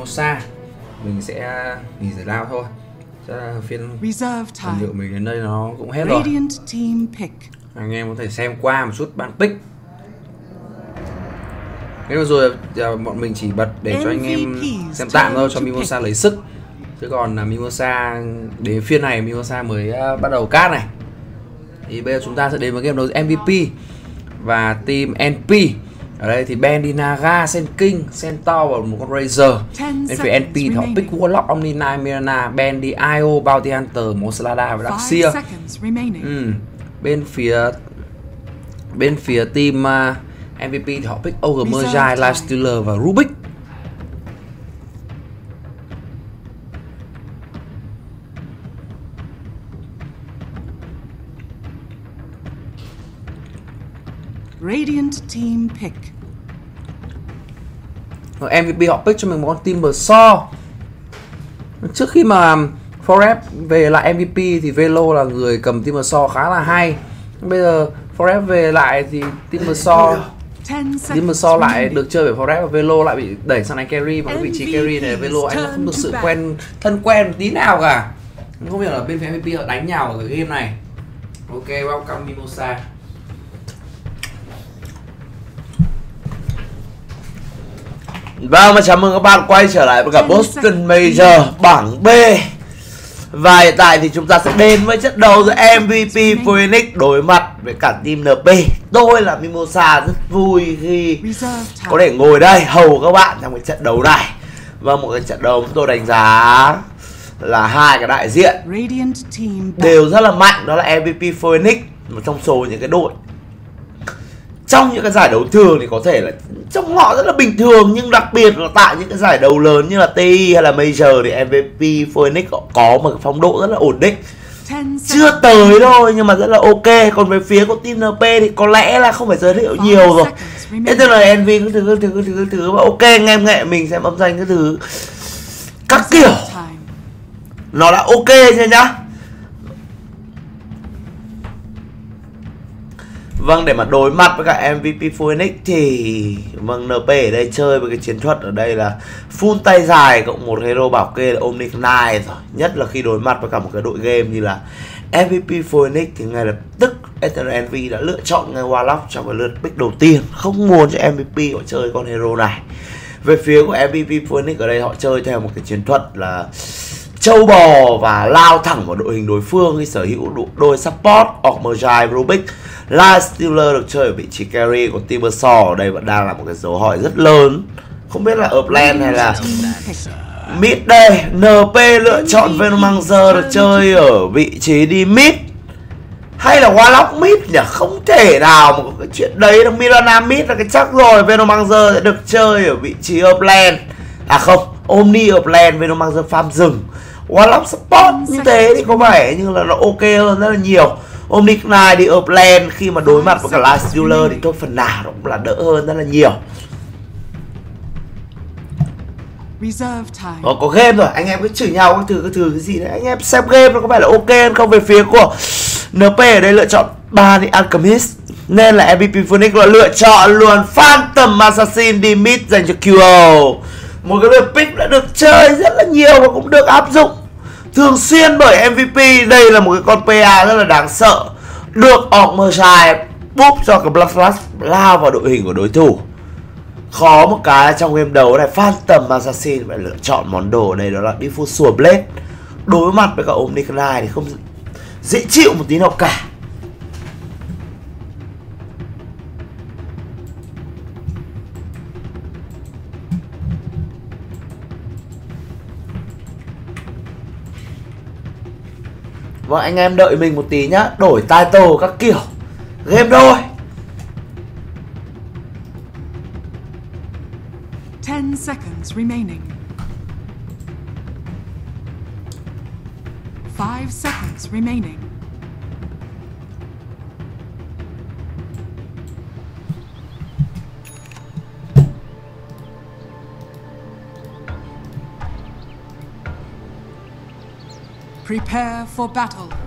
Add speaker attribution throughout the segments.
Speaker 1: Mosa mình sẽ nghỉ giải lao thôi. Chắc là phiên
Speaker 2: Reserve
Speaker 1: tài liệu mình đến đây nó cũng hết rồi.
Speaker 2: Radiant team pick.
Speaker 1: anh em có thể xem qua một chút bản pick. Cái vừa rồi bọn mình chỉ bật để cho anh em xem tạm thôi cho Mimosa lấy sức. Chứ còn là Mimosa đến phiên này Mimosa mới uh, bắt đầu cát này. Thì bây giờ chúng ta sẽ đến với game đấu MVP và team NP ở đây thì Ben đi Naga, Sen King, Centaur và một con Razor
Speaker 2: Ten
Speaker 1: Bên phía NP thì họ pick Warlock, Omni Knight, Mirana, Ben đi IO, Bounty Hunter, Moslada và Daxia ừ. Bên phía bên phía team uh, MVP thì họ pick Ogre
Speaker 2: time.
Speaker 1: Lifestealer và Rubik
Speaker 2: Radiant team pick.
Speaker 1: Rồi MVP họ pick cho mình một con team so. Trước khi mà Forest về lại MVP thì Velo là người cầm team so khá là hay. Bây giờ Forest về lại thì team so Team so lại được chơi bởi Forest và Velo lại bị đẩy sang đánh carry Mà cái vị trí carry này Velo anh không được sự quen thân quen tí nào cả. Không biết là bên phía MVP họ đánh nhau ở cái game này. Ok, welcome Mimosa
Speaker 3: Vâng và chào mừng các bạn quay trở lại với cả Boston. Major bảng B. Và hiện tại thì chúng ta sẽ đến với trận đấu giữa MVP Phoenix đối mặt với cả team NP Tôi là Mimosa rất vui khi có thể ngồi đây hầu các bạn trong cái trận đấu này. Và một cái trận đấu tôi đánh giá là hai cái đại diện đều rất là mạnh đó là MVP Phoenix một trong số những cái đội trong những cái giải đấu thường thì có thể là trong họ rất là bình thường nhưng đặc biệt là tại những cái giải đấu lớn như là TI hay là Major thì MVP Phoenix họ có một cái phong độ rất là ổn định. Chưa tới thôi nhưng mà rất là ok. Còn về phía của team NP thì có lẽ là không phải giới thiệu nhiều rồi. thế tức là NV các thứ các thứ các thứ thứ. Và ok anh em nghệ mình xem âm thanh các thứ. Các kiểu. nó đã ok chưa nhá Vâng để mà đối mặt với cả MVP Phoenix thì vâng NP ở đây chơi với cái chiến thuật ở đây là full tay dài cộng một hero bảo kê là Omnic Knight rồi. Nhất là khi đối mặt với cả một cái đội game như là MVP Phoenix thì ngay lập tức snv đã lựa chọn ngay Warlock trong cái lượt pick đầu tiên. Không muốn cho MVP họ chơi con hero này. Về phía của MVP Phoenix ở đây họ chơi theo một cái chiến thuật là châu bò và lao thẳng vào đội hình đối phương khi sở hữu đủ đôi support Ormajai Rubik Light Stealer được chơi ở vị trí carry của Timbersaw. Ở đây vẫn đang là một cái dấu hỏi rất lớn. Không biết là Upland hay là mid đây NP lựa chọn Venomancer được chơi ở vị trí đi mid. Hay là Warlock mid nhỉ? Không thể nào mà cái chuyện đấy là Milana mid là cái chắc rồi. Venomancer sẽ được chơi ở vị trí upland. À không, Omni upland Venomancer farm rừng. Warlock support như thế thì có vẻ như là nó ok hơn rất là nhiều. Omni Knight đi upland khi mà đối mặt với cả Last Stealer thì thôi phần nào nó cũng là đỡ hơn rất là nhiều. Ờ, có game rồi, anh em cứ chửi nhau các thứ các thứ cái gì đấy. Anh em xem game nó có phải là ok hơn không? Về phía của NP ở đây lựa chọn ba đi Alchemist Nên là MVP Phoenix là lựa chọn luôn Phantom Assassin đi mid dành cho QO một cái lượt pick đã được chơi rất là nhiều và cũng được áp dụng. Thường xuyên bởi MVP Đây là một cái con PA rất là đáng sợ. Được Ormajai búp cho cái Blood Flash lao vào đội hình của đối thủ. Khó một cái trong game đấu này, Phantom Assassin phải lựa chọn món đồ ở đây đó là Diffusor Blade. Đối mặt với cả Omnicline thì không dễ chịu một tí nào cả. Vâng anh em đợi mình một tí nhá Đổi title các kiểu Game đôi
Speaker 2: Ten seconds remaining. Five seconds remaining. Prepare for battle.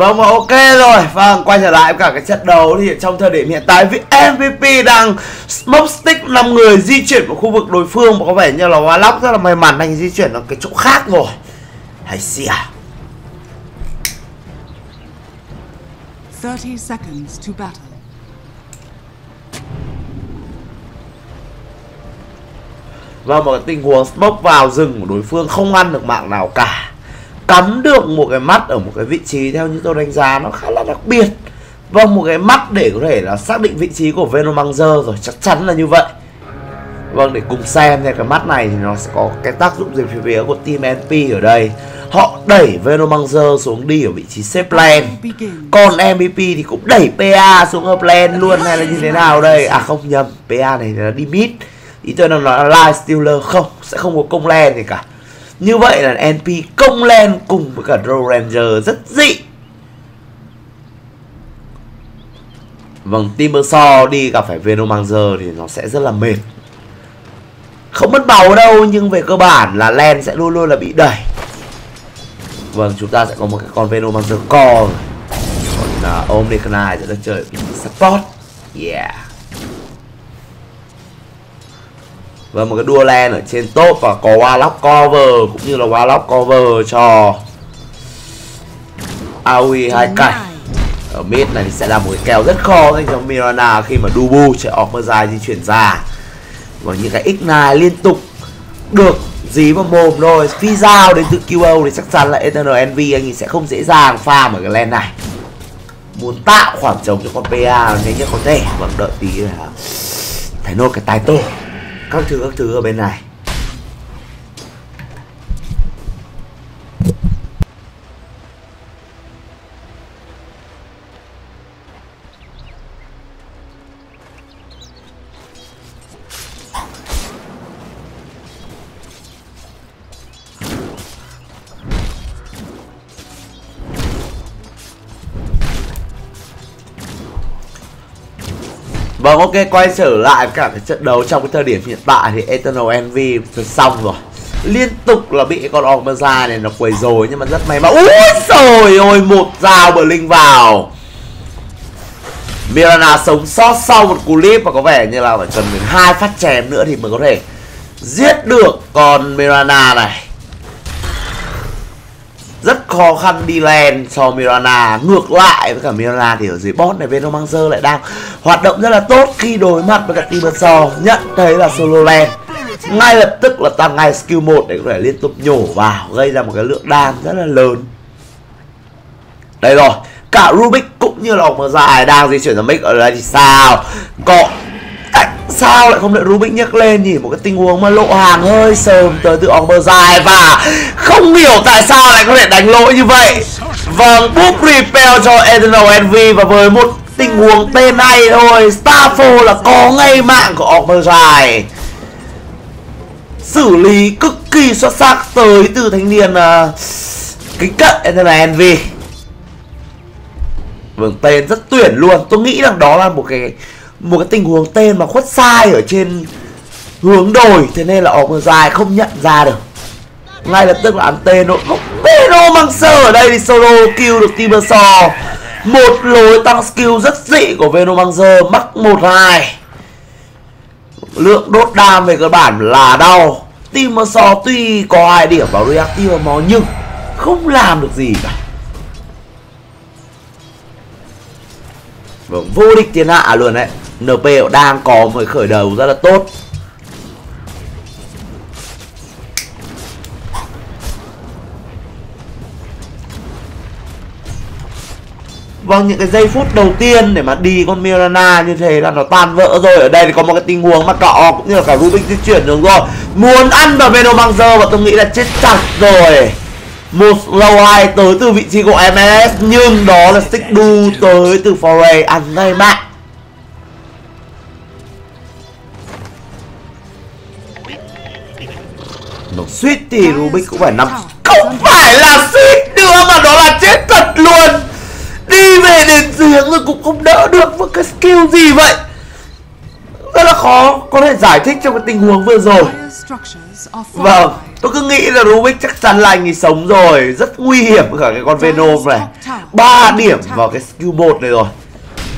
Speaker 3: Vâng và ok rồi. Vâng quay trở lại với cả cái trận đấu Thì trong thời điểm hiện tại vị MVP đang Smoke stick 5 người di chuyển vào khu vực đối phương. Và có vẻ như là Warlock rất là may mắn Anh di chuyển ở cái chỗ khác rồi. Hãy
Speaker 2: 30 seconds to battle.
Speaker 3: Và một cái tình huống smoke vào rừng của đối phương không ăn được mạng nào cả Cắm được một cái mắt ở một cái vị trí theo như tôi đánh giá nó khá là đặc biệt. Vâng một cái mắt để có thể là xác định vị trí của Venomancer rồi, chắc chắn là như vậy. Vâng để cùng xem nha, cái mắt này thì nó sẽ có cái tác dụng gì phía phía của team MP ở đây. Họ đẩy Venomancer xuống đi ở vị trí xếp lane Còn MVP thì cũng đẩy PA xuống hợp lane luôn, hay là như thế nào đây? À không nhầm PA này là đi mid Ý tôi đang nói là Light Stealer không, Sẽ không có công lane gì cả. Như vậy là NP công lên cùng với cả Drow Ranger rất dị. Vâng, Timbersaw đi gặp phải Venomancer thì nó sẽ rất là mệt. Không mất máu đâu nhưng về cơ bản là Len sẽ luôn luôn là bị đẩy. Vâng, chúng ta sẽ có một cái con Venomancer co rồi. Còn à, uh, Omnicanai sẽ được chơi support. Yeah. Và một cái đua len ở trên top và có Warlock cover cũng như là Warlock cover cho AoE hai cảnh ở mid này thì sẽ là một cái kèo rất khó dành cho Mirana khi mà Dubu chạy Ormazai di chuyển ra. Và những cái Ignite liên tục được dí vào mồm thôi phi dao đến từ QO thì chắc chắn là Eternal Envy anh ấy sẽ không dễ dàng farm ở cái lane này. Muốn tạo khoảng trống cho con PA nếu như có thể. Vâng đợi tí là thấy nốt cái tài tổ các thứ các thứ ở bên này. Ok, quay trở lại cả cái trận đấu trong cái thời điểm hiện tại thì Eternal Envy xong rồi. Liên tục là bị con Ormaza này nó quấy rồi nhưng mà rất may mắn. Ui rồi ôi một dao bờ linh vào. Mirana sống sót sau một cú clip và có vẻ như là phải cần đến hai phát chém nữa thì mới có thể giết được con Mirana này rất khó khăn đi lên cho Mirana. Ngược lại với cả Mirana thì ở dưới bot này Venomancer lại đang hoạt động rất là tốt khi đối mặt với cả Timbersaw nhận thấy là solo lane ngay lập tức là tăng ngay skill 1 để có thể liên tục nhổ vào, gây ra một cái lượng đam rất là lớn. Đây rồi, cả Rubik cũng như là ông dài đang di chuyển ra mic ở đây thì sao? Cọ sao lại không đợi Rubik nhấc lên? Nhỉ một cái tình huống mà lộ hàng hơi sớm tới từ Omber dài và không hiểu tại sao lại có thể đánh lỗi như vậy. Vâng book repel cho Eternal Envy và với một tình huống tên này thôi Starfall là có ngay mạng của Omber dài xử lý cực kỳ xuất sắc tới từ thanh niên uh, kính cận Eternal Envy. Vâng tên rất tuyển luôn. Tôi nghĩ rằng đó là một cái một cái tình huống tên mà khuất sai ở trên hướng đồi thế nên là ổng dài không nhận ra được. Ngay lập tức là ăn tên nó Pedro mang sơ ở đây thì solo kill được Timbersaw một lối tăng skill rất dị của Venomancer mắc một hai. Lượng đốt đam về cơ bản là đau. Timbersaw tuy có hai điểm vào reactive máu nhưng không làm được gì cả. Vâng, vô địch thiên hạ luôn đấy. NP đang có một khởi đầu rất là tốt. Vâng, những cái giây phút đầu tiên để mà đi con Mirana như thế là nó tan vỡ rồi. Ở đây thì có một cái tình huống mà cọ cũng như là cả Rubik di chuyển được rồi. Muốn ăn vào Venomancer và tôi nghĩ là chết chặt rồi. Một lâu hai tới từ vị trí của MS Nhưng đó là stick du tới từ Foray. Ăn ngay mạng. Nó suýt thì Rubik cũng phải nằm. Không phải là suýt nữa mà đó là chết thật luôn. Đi về đến giếng rồi cũng không đỡ được với cái skill gì vậy. Rất là khó có thể giải thích trong cái tình huống vừa rồi. Vâng, tôi cứ nghĩ là Rubik chắc chắn là anh ấy sống rồi. Rất nguy hiểm với cả cái con Venom này. Ba điểm vào cái skill 1 này rồi.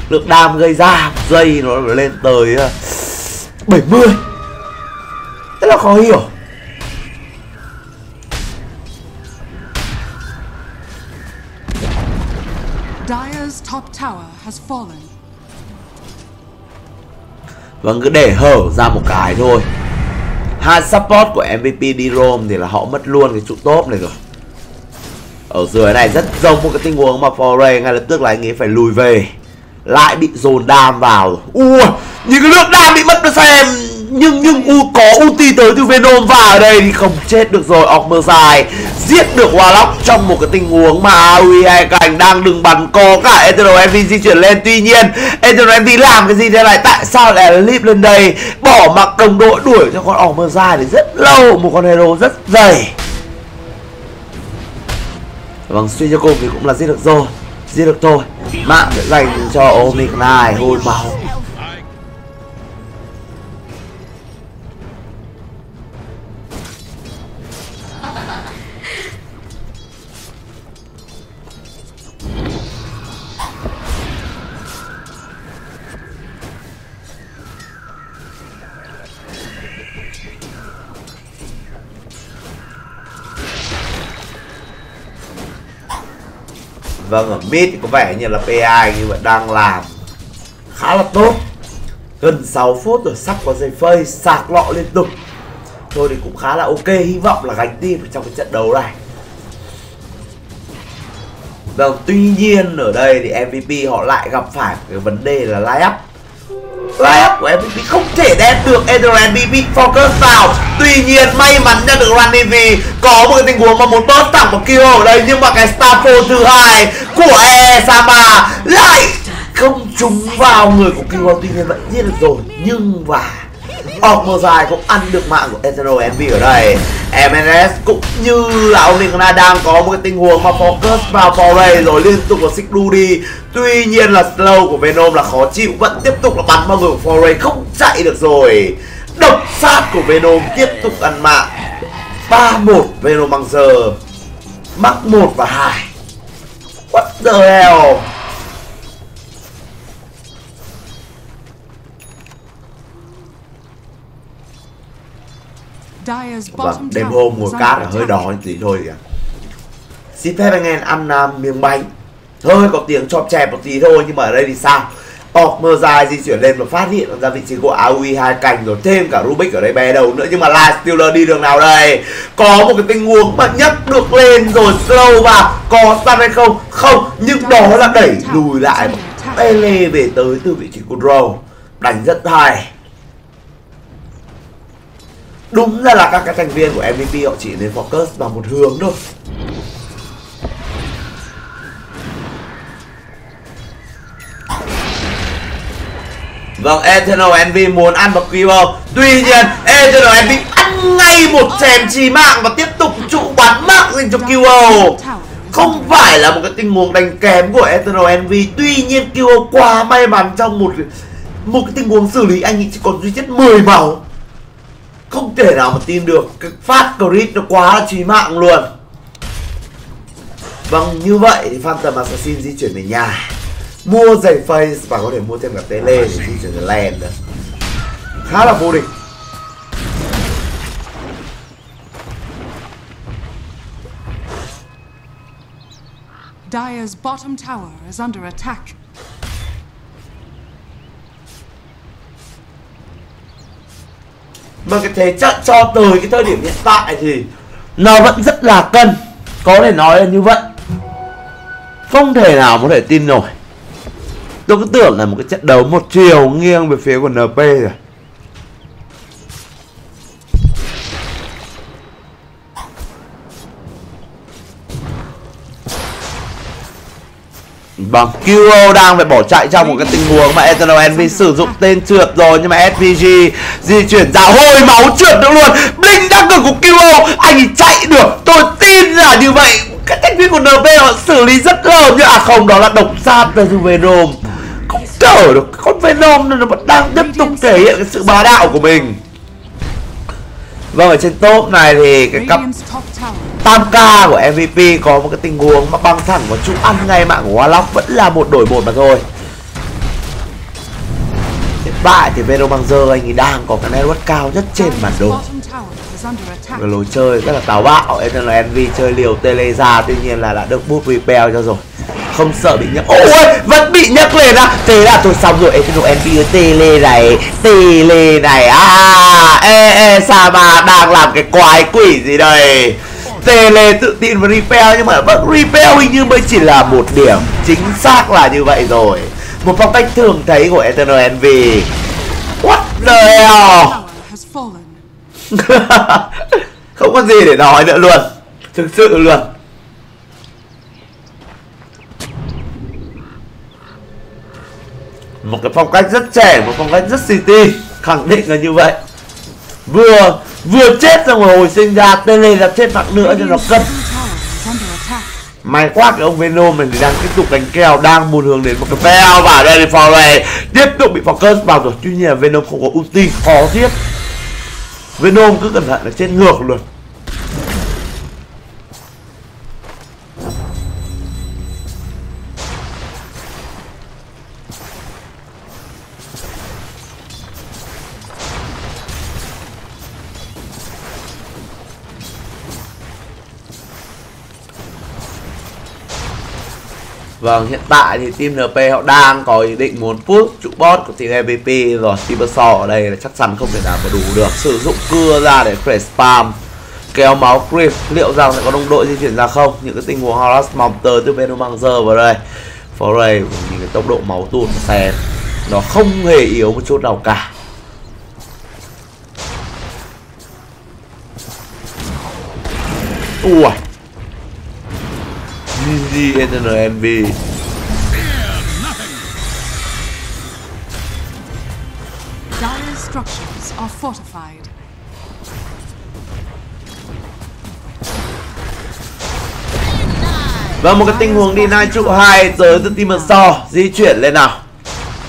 Speaker 3: Lượng đam gây ra giây nó lên tới ờ, 70 Rất là khó hiểu
Speaker 2: top tower has fallen.
Speaker 3: Vâng cứ để hở ra một cái thôi. Hai support của MVP đi roam thì là họ mất luôn cái trụ top này rồi. Ở dưới này rất giống một cái tình huống mà Foray ngay lập tức là anh ấy phải lùi về. Lại bị dồn đam vào Ui, những cái nước đam bị mất nó xem. Nhưng nhưng u, có ulti tới từ Venom và ở đây thì không chết được rồi. Ormazai dài, Giết được Warlock trong một cái tình huống mà AOE cảnh đang đừng bắn. Có cả Eternal Envy di chuyển lên. Tuy nhiên, Eternal Envy làm cái gì thế này? Tại sao lại leap lên đây? Bỏ mặc đồng đội đuổi cho con Ormazai dài thì rất lâu. Một con hero rất dày. Vâng suy cho cùng thì cũng là giết được rồi. Giết được thôi. Mạng sẽ dành cho Omnic hôn máu. Vâng ở mid thì có vẻ như là PA như vậy đang làm khá là tốt. Gần 6 phút rồi sắp có giây phơi sạc lọ liên tục. Thôi thì cũng khá là ok, Hy vọng là gánh team trong cái trận đấu này. Vâng tuy nhiên ở đây thì MVP họ lại gặp phải cái vấn đề là line up Line của MVP không thể đem được Adrian bị focus vào. Tuy nhiên, may mắn nhận được Randy vì có một cái tình huống mà muốn bớt thẳng một kill ở đây, Nhưng mà cái Starfall thứ hai của Esama lại không trúng vào người của Kill. Tuy nhiên, vẫn giết được rồi, Nhưng và Orc mơ dài cũng ăn được mạng của Eternal Envy ở đây. MNS cũng như là ông Nicola đang có một cái tình huống mà focus vào Foray rồi liên tục là xích đu đi. Tuy nhiên là slow của Venom là khó chịu, Vẫn tiếp tục là bắn vào người của Foray, không chạy được rồi. Độc sát của Venom tiếp tục ăn mạng. 3-1 Venom bằng giờ Mắc 1 và 2 What the hell? Vâng, đêm hôm
Speaker 2: is
Speaker 3: cát là hơi đói tí thôi kìa. Xin phép anh em ăn uh, miếng bánh. Hơi có tiếng chọp chẹp một tí thôi Nhưng mà ở đây thì sao? Orc mơ dài di chuyển lên và phát hiện ra vị trí của AOE hai cành rồi thêm cả Rubik ở đây bé đầu nữa. Nhưng mà Light Stealer đi đường nào đây? Có một cái tình huống mà nhấc được lên rồi slow vào có stun hay không? Không nhưng đó là đẩy lùi lại Pele về tới từ vị trí của Drow đánh rất hay Đúng ra là các cái thành viên của MVP họ chỉ nên focus vào một hướng thôi. Vâng, Eternal Envy muốn ăn bậc Quiver Tuy nhiên, Eternal Envy ăn ngay một chèm trì mạng và tiếp tục trụ bắn mạng dành cho Quiver Không phải là một cái tình huống đánh kém của Eternal Envy Tuy nhiên Quiver quá may mắn trong một một cái tình huống xử lý anh ấy chỉ còn duy nhất 10 máu không thể nào mà tin được, cái phát crit nó quá là chí mạng luôn. Vâng như vậy thì Phantom Assassin di chuyển về nhà. Mua giày face và có thể mua thêm cả tele để di chuyển về land nữa. Khá là vô địch.
Speaker 2: Dyer's bottom tower is under attack.
Speaker 3: Mà cái thế trận cho tới cái thời điểm hiện tại thì Nó vẫn rất là cân. Có thể nói là như vậy. Không thể nào có thể tin nổi. Tôi cứ tưởng là một cái trận đấu một chiều nghiêng về phía của NP rồi. Vâng, Kuro đang phải bỏ chạy trong một cái tình huống mà Eternal Envy sử dụng tên trượt rồi Nhưng mà SVG di chuyển ra. Hôi máu trượt được luôn. Blink đắc cực của Kuro, anh ấy chạy được. Tôi tin là như vậy. Các thành viên của NP họ xử lý rất lâu Nhưng à không, đó là độc sát từ Venom. Không thở được, con Venom nó vẫn đang tiếp tục thể hiện cái sự bá đạo của mình. Vâng ở trên top này thì cái cặp tam ca của MVP có một cái tình huống mà băng thẳng vào trụ ăn ngay mạng của Warlock vẫn là một đổi một mà thôi. Hiện tại thì Venomancer anh ấy đang có cái network cao nhất trên bản đồ. Cái lối chơi rất là táo bạo Eternal Envy chơi liều tele ra tuy nhiên là đã được bút repel cho rồi không sợ bị nhấc ôi vẫn bị nhấc lên á thế là tôi xong rồi Eternal Envy ơi, tele này tele này à e, e, ê ê Sama đang làm cái quái quỷ gì đây tele tự tin và repel, nhưng mà vẫn repel hình như mới chỉ là một điểm. Chính xác là như vậy rồi. Một phong cách thường thấy của Eternal Envy. What the hell? Không có gì để nói nữa luôn. Thực sự luôn. Một cái phong cách rất trẻ, một phong cách rất city, khẳng định là như vậy. Vừa vừa chết xong rồi hồi sinh ra tele ra chết nặng nữa cho nó cân. May quá cái ông Venom mình thì đang tiếp tục đánh kèo, đang buồn hướng đến một cái bell và đây thì này tiếp tục bị focus vào rồi. Tuy nhiên là Venom không có ulti, khó giết. Venom cứ cẩn thận là chết ngược luôn. Vâng, hiện tại thì team NP họ đang có ý định muốn push trụ boss của team MVP rồi Cybersaw ở đây là chắc chắn không thể nào mà đủ được. Sử dụng cưa ra để create spam Kéo máu creep. Liệu rằng sẽ có đồng đội di chuyển ra không? Những cái tình huống Harass Monster từ Venomancer vào đây. Foray nhìn cái tốc độ máu tụt của xe Nó không hề yếu một chút nào cả. Ui. Envy
Speaker 2: Dire's structures are fortified.
Speaker 3: Và một cái tình huống đi nai trụ 2 tới từ team so di chuyển lên nào.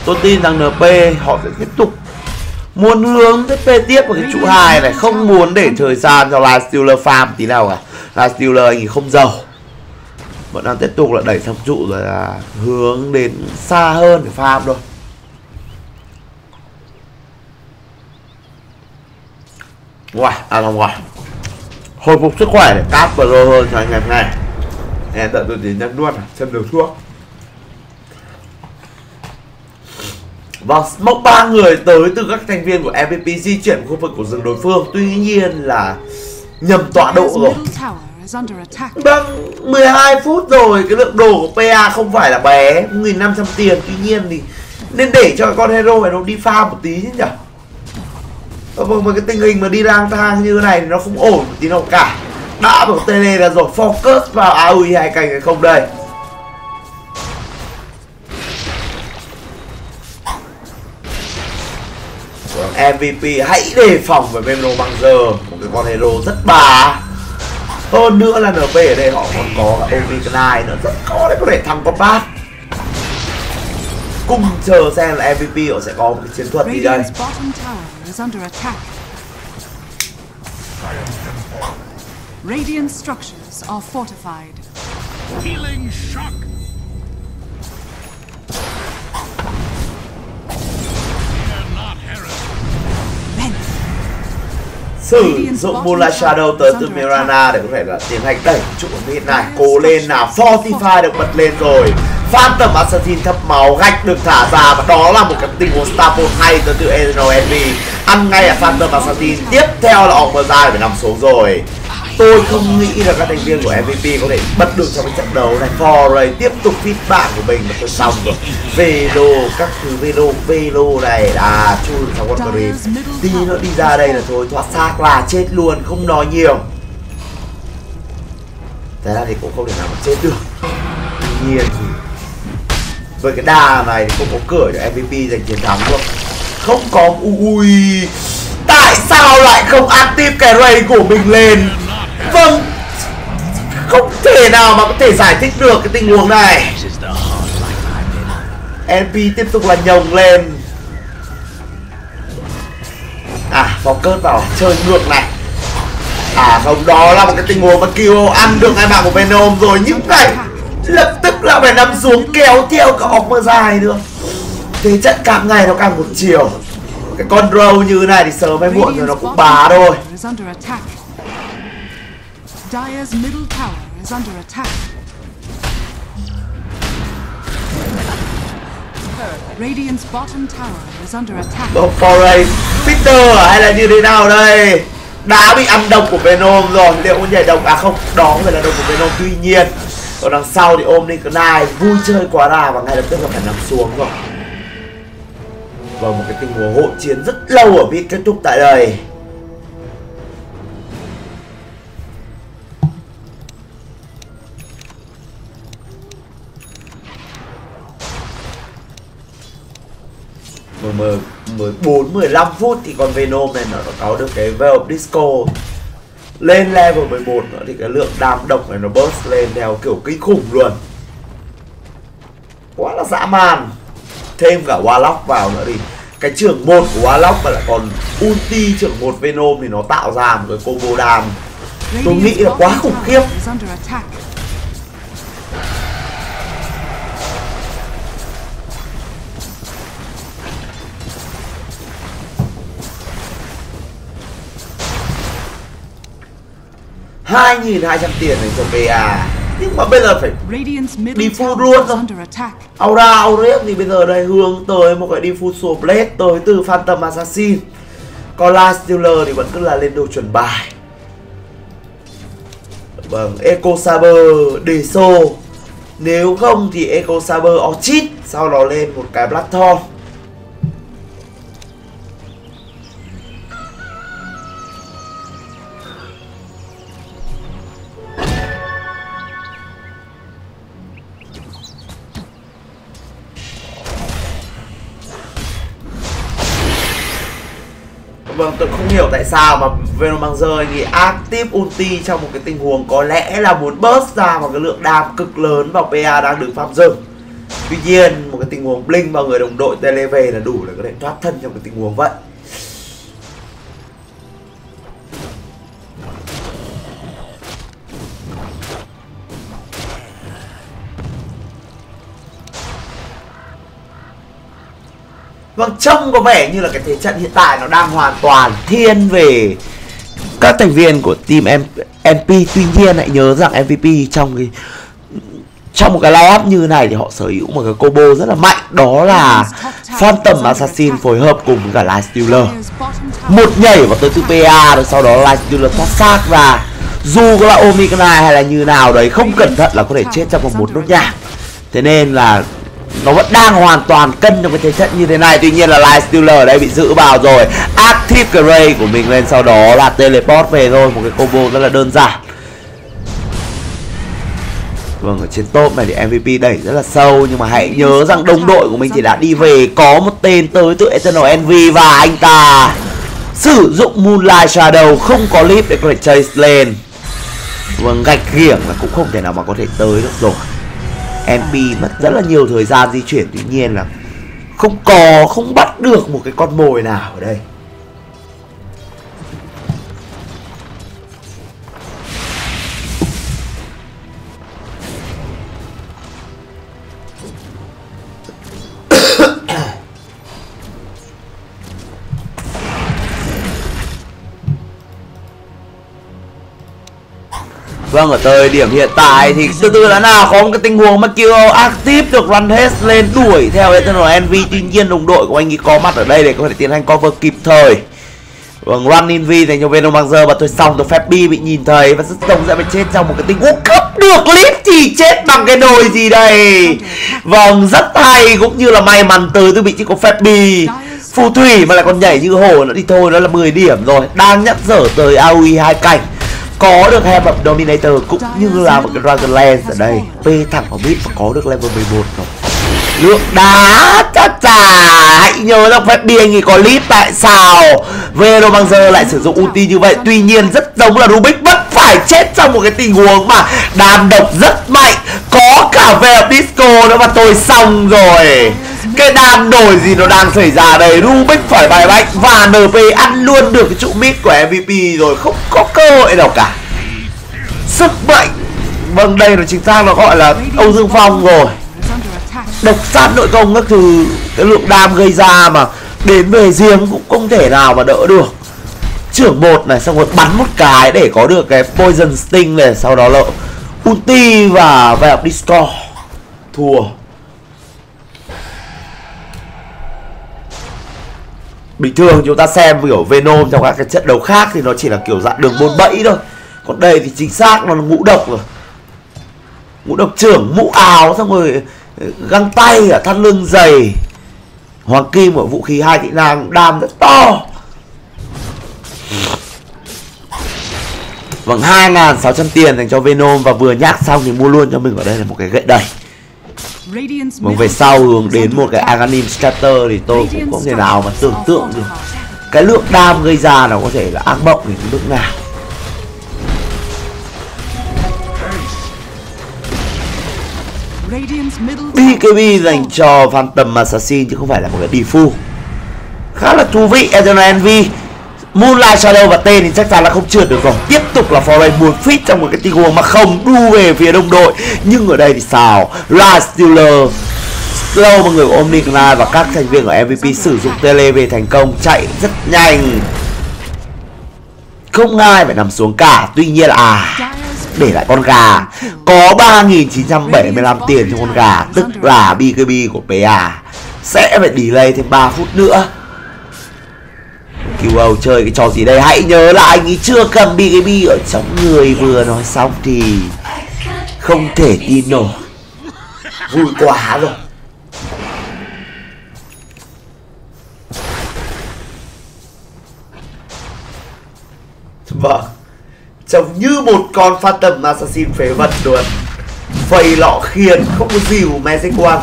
Speaker 3: Tôi tin rằng NP họ sẽ tiếp tục muốn hướng TP tiếp vào cái trụ 2 này, không muốn để thời gian cho Live Stealer farm tí nào cả. Live Stealer anh ấy không giàu. Vẫn đang tiếp tục là đẩy xong trụ rồi là hướng đến xa hơn để farm thôi. Wow, à không ngoài Hồi phục sức khỏe để cáp pro hơn cho anh em này. Em đợi tôi đến nhắc luôn, xem được thuốc Và mốc ba người tới từ các thành viên của MVP di chuyển khu vực của rừng đối phương Tuy nhiên là nhầm tọa độ rồi
Speaker 2: middle.
Speaker 3: Vâng, 12 phút rồi, cái lượng đồ của PA không phải là bé 1.500 tiền, tuy nhiên thì nên để cho con hero này nó đi farm một tí chứ nhỉ? Ờ, Vâng, mà cái tình hình mà đi lang thang như thế này thì nó không ổn một tí nào cả. Đã bảo tele là rồi, focus vào AOE hai cành hay không đây? Vâng, MVP hãy đề phòng với Memo giờ Một cái con hero rất bà hơn nữa là NP ở đây họ còn có cả Omnicanine nữa rất có để có thể thắng con bát cùng chờ xem là MVP họ sẽ có một cái chiến thuật gì đây
Speaker 2: Radiant's bottom tower is under attack. Radiant structures are fortified.
Speaker 4: Healing shock.
Speaker 3: Sử dụng Moonlight Shadow tới từ Mirana để có thể là tiến hành đẩy trụ mid này cố lên nào Fortify được bật lên rồi. Phantom Assassin thấp máu gạch được thả ra và đó là một cái tình huống Starport hay tới từ Eternal Envy. Ăn ngay là Phantom Assassin. Tiếp theo là Omberza phải nằm xuống rồi tôi không nghĩ là các thành viên của MVP có thể bật được trong cái trận đấu này. Foray tiếp tục feedback của mình mà tôi xong rồi. Velo, các thứ Velo Velo này. Là chui trong con Grim tí nữa đi ra đây là thôi, thoát xác là chết luôn, không nói nhiều. Thế ra thì cũng không thể nào mà chết được. Tuy nhiên thì với cái đà này thì không có cửa cho MVP giành chiến thắng luôn. Không có ui tại sao lại không active cái ray của mình lên? Vâng. Không thể nào mà có thể giải thích được cái tình huống này. MP tiếp tục là nhồng lên. À focus vào chơi ngược này. À không, đó là một cái tình huống mà Kyo ăn được hai mạng của Venom rồi. Nhưng này lập tức là phải nằm xuống kéo theo cả ốc mơ dài nữa Thế trận càng ngày nó càng một chiều. Cái con râu như này thì sớm hay muộn rồi nó cũng bá thôi.
Speaker 2: Dyer's middle tower is under attack. Radiant's bottom tower is under attack.
Speaker 3: Bông Foray Peter hay là như thế nào đây? Đã bị ăn độc của Venom rồi. Liệu có nhảy độc? À không, đó mới là độc của Venom Tuy nhiên. Ở đằng sau thì ôm Nick Knight Vui chơi quá đà và ngay lập tức là phải nằm xuống rồi. Và một cái tình huống hỗn chiến rất lâu ở bị kết thúc tại đây. Mười mười bốn mười lăm phút thì con Venom này nó có được cái of Disco lên level 11 nữa thì cái lượng đam độc này nó burst lên theo kiểu kinh khủng luôn. Quá là dã man. Thêm cả Warlock vào nữa thì cái trưởng một của Warlock mà lại còn ulti trưởng một Venom thì nó tạo ra một cái combo đam. Tôi nghĩ là quá khủng khiếp
Speaker 2: is under attack.
Speaker 3: hai nghìn hai trăm tiền dành cho PA nhưng mà bây giờ phải Đi full luôn rồi. Aura Auric thì bây giờ đây hướng tới một cái Diffusal Blade tới từ Phantom Assassin. Còn Light Stealer thì vẫn cứ là lên đồ chuẩn bài. Vâng, Echo Saber Deso Nếu không thì Echo Saber Orchid Sau đó lên một cái Blackthorn sao mà Venom mang rơi thì active ulti trong một cái tình huống có lẽ là muốn burst ra một cái lượng đam cực lớn vào PA đang đứng phạm rừng. Tuy nhiên, một cái tình huống blink vào người đồng đội tele về là đủ để có thể thoát thân trong cái tình huống vậy. Vâng, trông có vẻ như là cái thế trận hiện tại nó đang hoàn toàn thiên về các thành viên của team M MP Tuy nhiên hãy nhớ rằng MVP trong cái trong một cái line-up như này thì họ sở hữu một cái combo rất là mạnh. Đó là Phantom Assassin phối hợp cùng với cả Light Stealer. Một nhảy vào tới từ PA rồi sau đó Light Stealer thoát xác ra. Dù có là Omicron hay là như nào đấy không cẩn thận là có thể chết trong vòng một nốt nhạc. Thế nên là nó vẫn đang hoàn toàn cân trong cái thế trận như thế này. Tuy nhiên là Light Stealer ở đây bị giữ vào rồi. Active gray Ray của mình lên sau đó là teleport về thôi. Một cái combo rất là đơn giản. Vâng, ở trên top này thì MVP đẩy rất là sâu. Nhưng mà hãy nhớ rằng đồng đội của mình chỉ đã đi về. Có một tên tới từ Eternal Envy Và anh ta sử dụng Moonlight Shadow. Không có clip để có thể chase lên. Vâng, gạch ghiểng là cũng không thể nào mà có thể tới được rồi. MP mất rất là nhiều thời gian di chuyển Tuy nhiên là không có, không bắt được một cái con mồi nào ở đây. Vâng, ở thời điểm hiện tại thì từ từ đã nào có một cái tình huống mà Kyo active được run hết lên đuổi theo Eternal Envy. Tuy nhiên đồng đội của anh ấy có mặt ở đây để có thể tiến hành cover kịp thời. Vâng, run Envy dành cho Venom Bangzer và tôi xong tôi phép bi bị nhìn thấy và rất giống sẽ bị chết trong một cái tình huống cấp được clip thì chết bằng cái đồi gì đây. Vâng, rất hay cũng như là may mắn tới từ bị chỉ có phép bi. Phù thủy mà lại còn nhảy như hổ nữa thì thôi nó là 10 điểm rồi. Đang nhắc dở tới AoE hai cảnh có được hai bậc Dominator cũng như là một cái Dragon Lance ở đây. P thẳng vào mid và có được level 11 rồi. Lượng đá chắc chà Hãy nhớ rằng phép bi anh ấy có lead tại sao? Vero Bangzer lại sử dụng ulti như vậy. Tuy nhiên rất giống là Rubik bất phải chết trong một cái tình huống mà Đàm độc rất mạnh. Có cả về Disco nữa mà tôi xong rồi cái đàn đổi gì nó đang xảy ra đây? Rubik phải bài bách và NP ăn luôn được cái trụ mid của MVP rồi, không có cơ hội nào cả. Sức mạnh. Vâng đây là chính xác, nó gọi là Âu Dương Phong rồi. Độc sát nội công các thứ, cái lượng đam gây ra mà đến về riêng cũng không thể nào mà đỡ được. Trưởng một này, xong rồi bắn một cái để có được cái poison sting này, sau đó lộ ulti và vẹp discord thua. Bình thường chúng ta xem kiểu venom trong các cái trận đấu khác thì nó chỉ là kiểu dạng đường bôn bẫy thôi. Còn đây thì chính xác nó là ngũ độc rồi. Ngũ độc trưởng, mũ áo, xong rồi ờ, găng tay ở thắt lưng dày hoàng kim ở vũ khí hai kỹ năng, đam rất to. Vâng 2.600 tiền dành cho Venom và vừa nhắc xong thì mua luôn cho mình. Ở đây là một cái gậy đầy.
Speaker 2: Middle
Speaker 3: về sau hướng đến một cái. Aghanim Scatter thì tôi cũng không thể nào mà tưởng tượng được cái lượng đam gây ra nó có thể là ác mộng đến mức nào. BKB dành cho Phantom Assassin chứ không phải là một cái defu. Khá là thú vị Eternal Envy Moonlight Shadow và tên thì chắc chắn là không trượt được rồi. Tiếp tục là Foray muốn fit trong một cái tình huống mà không đu về phía đồng đội. Nhưng ở đây thì sao? Light Stealer Slow mọi người của Omniclan và các thành viên của MVP sử dụng tele về thành công, chạy rất nhanh. Không ai phải nằm xuống cả, tuy nhiên là à để lại con gà. Có 3.975 tiền cho con gà, tức là BKB của PA sẽ phải delay thêm 3 phút nữa. QO chơi cái trò gì đây? Hãy nhớ là anh ấy chưa cầm BKB ở trong người vừa nói xong thì không thể tin nổi. Vui quá rồi. Vâng. Trông như một con Phantom Assassin phế vật luôn. Phầy lọ khiền, Không có gì của Magic One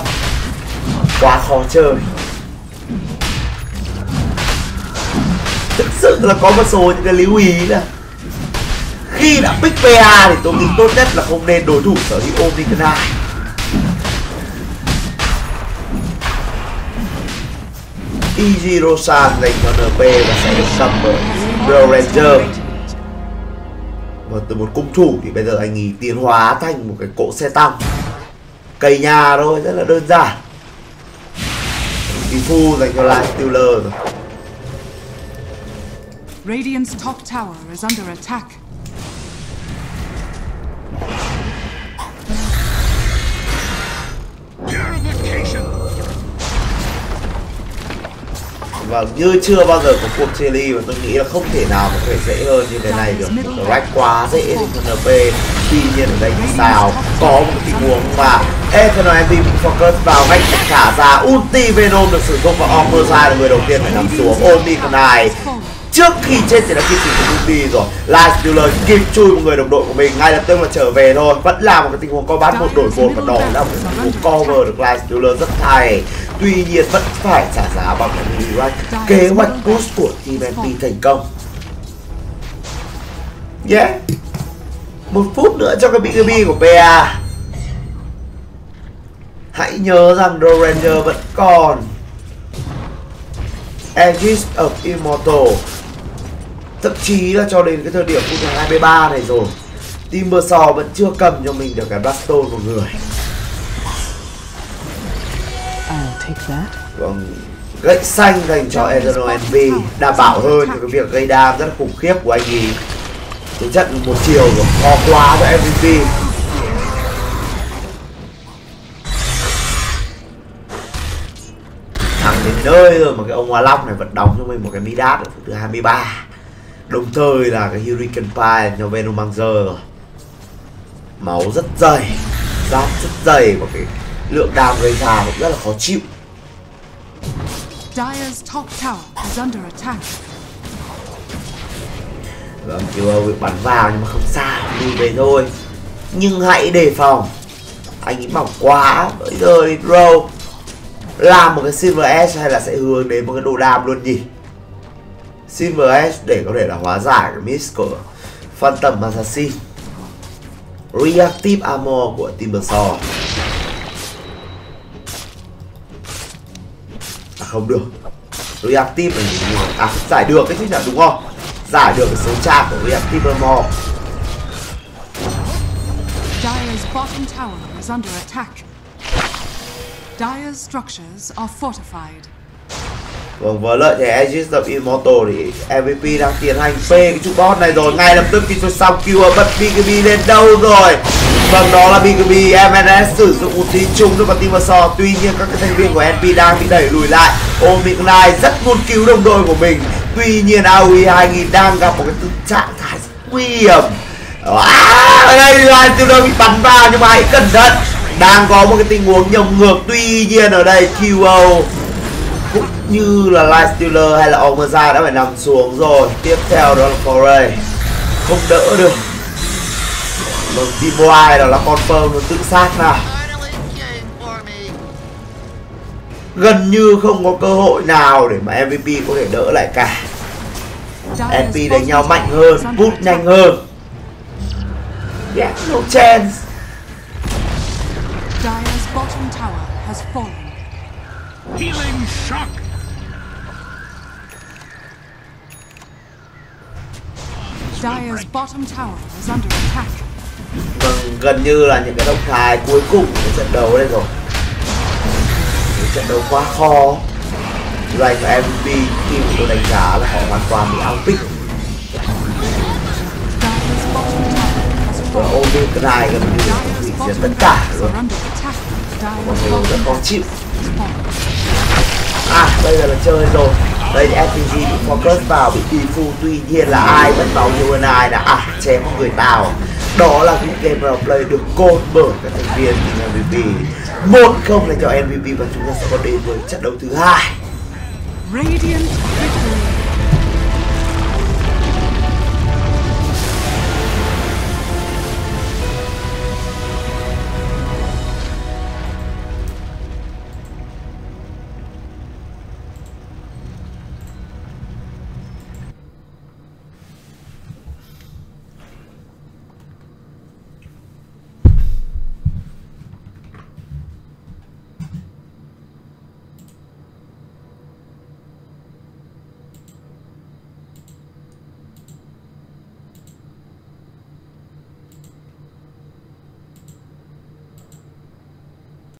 Speaker 3: Quá khó chơi. Sự là có một số những cái lưu ý là Khi đã pick PA thì tôi nghĩ tốt nhất là không nên đối thủ sở hữu Omni Knight Easy dành cho NP và sẽ được cầm bởi Bro Ranger. Và từ một cung thủ thì bây giờ anh ấy tiến hóa thành một cái cỗ xe tăng. Cày nhà thôi, rất là đơn giản. Kỳ phu dành cho Light Stealer rồi.
Speaker 2: Radiant's top tower is under attack.
Speaker 3: Và như chưa bao giờ có cuộc chia ly và tôi nghĩ là không thể nào mà có thể dễ hơn như thế này được. Một cái rack quá dễ để cho NP Tuy nhiên ở đây thì sao? Có một tình huống mà Eternal bị focus vào gạch thả ra. Ulti Venom được sử dụng và Omniza là người đầu tiên phải nằm xuống. Omni Knight Trước khi chết thì đã kịp sử dụng ulti rồi. Là Stealer kịp chui một người đồng đội của mình. Ngay lập tức là trở về thôi. Vẫn là một cái tình huống co bát một đổi một và đó là một tình huống cover được Light Stealer rất hay. Tuy nhiên vẫn phải trả giá bằng cái rewrite Kế hoạch push của Team MP thành công. Yeah. Một phút nữa cho cái BKB của PA Hãy nhớ rằng Draw Ranger vẫn còn. Aegis of Immortal. Thậm chí là cho đến cái thời điểm phút thứ 23 này rồi Timbersaw vẫn chưa cầm cho mình được cái Blackstone một người. Còn gậy xanh dành cho Eternal Envy đảm bảo hơn cho cái việc gây đam rất là khủng khiếp của anh ấy. Cái trận một chiều rồi khó quá cho MVP thằng đến nơi rồi mà cái ông Hoa Long này vẫn đóng cho mình một cái Midas ở phút thứ 23 đồng thời là cái Hurricane Pie cho Venomancer rồi. Máu rất dày giáp rất dày và cái lượng đam gây ra cũng rất là khó chịu.
Speaker 2: Dyer's top tower is under attack.
Speaker 3: Vâng, chưa việc bắn vào nhưng mà không sao, lùi về thôi. Nhưng hãy đề phòng. Anh ấy mỏng quá, bây giờ thì Drow Làm một cái Silver S hay là sẽ hướng đến một cái đồ đam luôn nhỉ Silver S để có thể là hóa giải cái miss của Phantom Assassin Reactive Armor của Timbersaw À không được reactive là gì nhỉ? à giải được cái chứ là đúng không giải được cái số trang của reactive armor
Speaker 2: Dyer's bottom tower is under attack. Dyer's structures are fortified.
Speaker 3: Vâng, với lợi thế Aegis of Immortal thì MVP đang tiến hành phê cái trụ boss này rồi. Ngay lập tức thì tôi xong kill ở bật BKB lên đâu rồi? Vâng, đó là BKB MNS sử dụng một tí chung cho con Timbersaw Tuy nhiên các cái thành viên của NP đang bị đẩy lùi lại. Omnic Knight rất muốn cứu đồng đội của mình. Tuy nhiên AOE 2000 đang gặp một cái trạng thái rất nguy hiểm. À, ở đây là tiêu đâu bị bắn vào nhưng mà hãy cẩn thận. Đang có một cái tình huống nhầm ngược. Tuy nhiên ở đây QO cũng như là Lightstealer hay là Omega đã phải nằm xuống rồi. Tiếp theo đó là Foray. Không đỡ được. Vâng Team White đó là confirm nó tự sát nào. Gần như không có cơ hội nào để mà MVP có thể đỡ lại cả. MP đánh nhau mạnh hơn
Speaker 2: is
Speaker 3: bút nhanh hơn. Yeah, no chance.
Speaker 2: Dyer's bottom tower has fallen.
Speaker 4: Healing shock.
Speaker 2: Dire's bottom tower is under attack.
Speaker 3: vâng gần như là những cái động thái cuối cùng của trận đấu đây rồi cái trận đấu quá khó giành MVP team của tôi đánh giá là họ hoàn toàn bị outpick và
Speaker 2: fallen.
Speaker 3: Omi Knight gần như diệt tất cả luôn mọi người rất khó chịu. À bây giờ là chơi rồi. Đây thì FPG bị focus vào, bị defu tuy nhiên là ai vẫn máu nhiều hơn ai là à chém một người nào. Đó là những game role play được côn bởi các thành viên của MVP một không là cho MVP và chúng ta sẽ có đến với trận đấu thứ hai.
Speaker 2: Radiant.